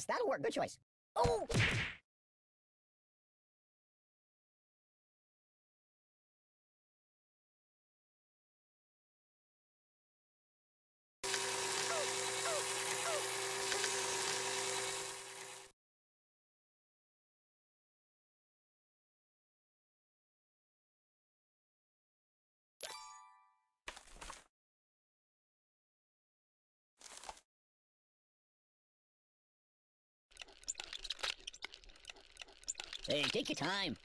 Yes, that'll work. Good choice. Oh! Hey, take your time.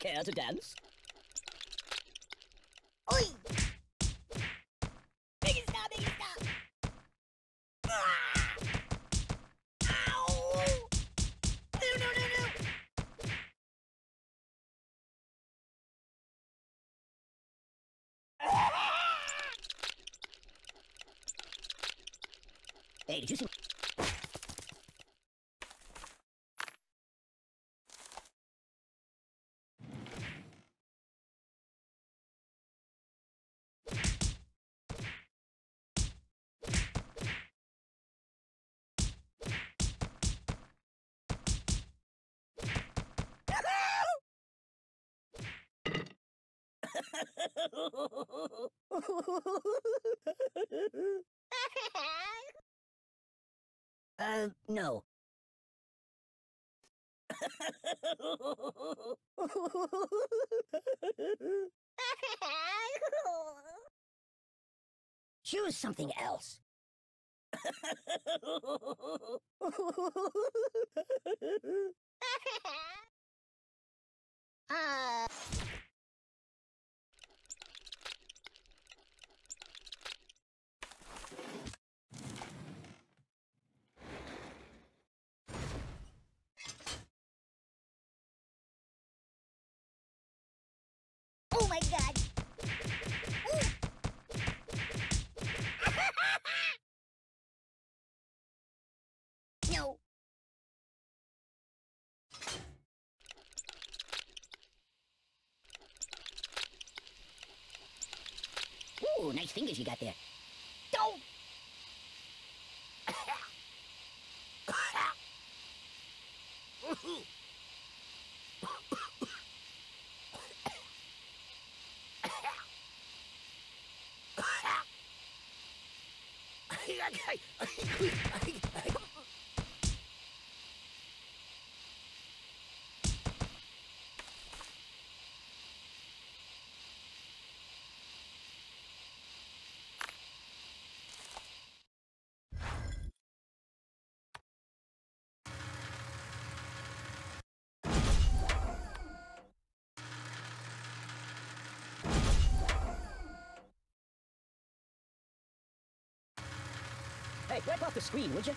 Care to dance? Hey, did you see? Uh, no. Choose something else. uh... Oh my god! no! Ooh, nice fingers you got there. Don't! Hey, wipe off the screen, would you?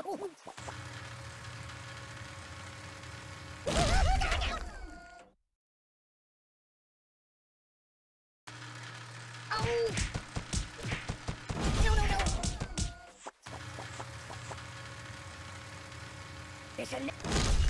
Oh. It's a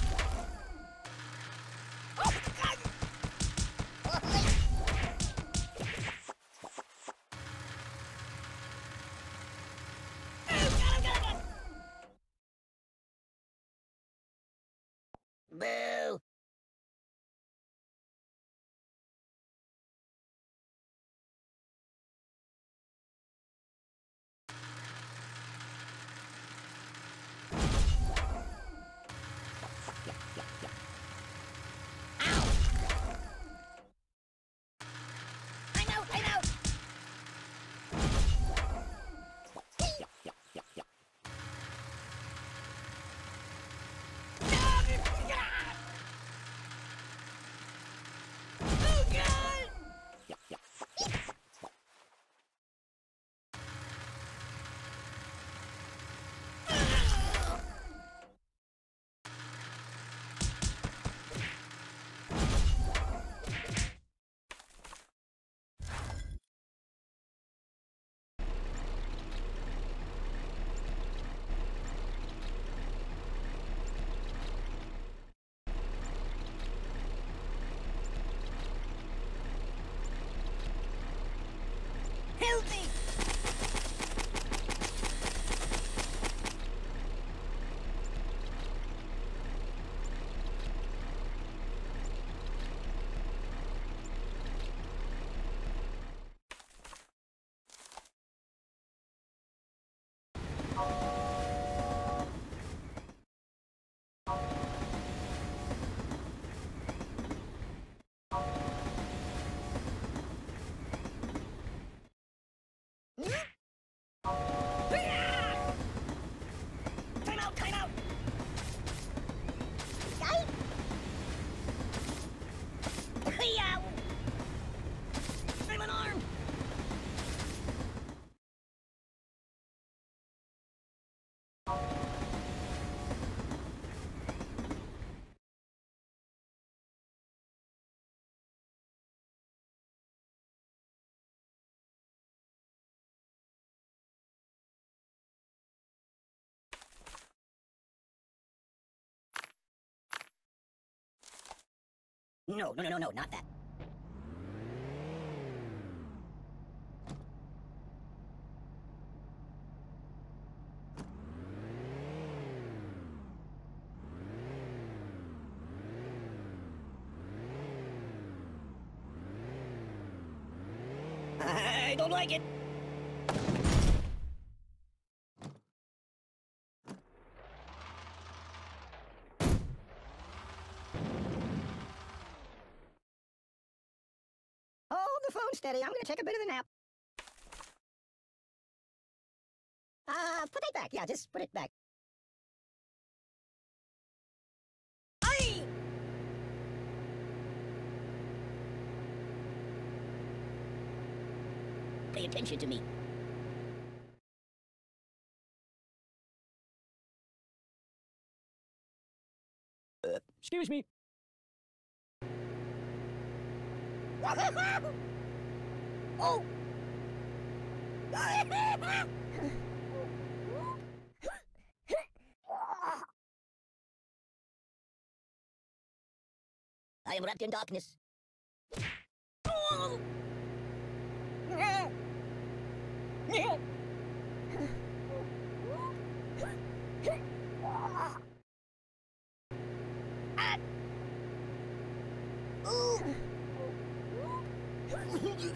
No, no, no, no, no, not that. I don't like it. I'm gonna take a bit of a nap. Uh, put it back. Yeah, just put it back. Aye! Pay attention to me. Uh, excuse me. oh! I am wrapped in darkness. I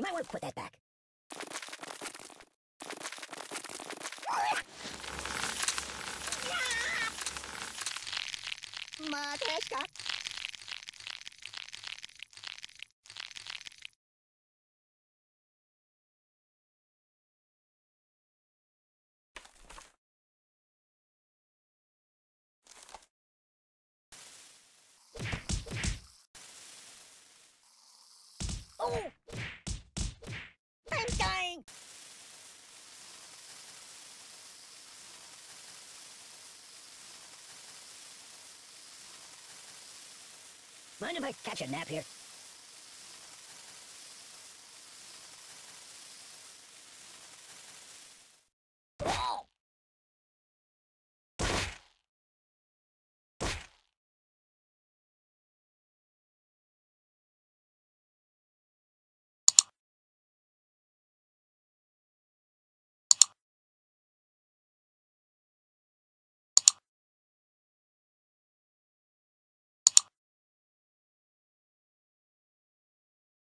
You might want to put that back. Mother Scott. Mind if I catch a nap here?